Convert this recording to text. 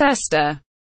fester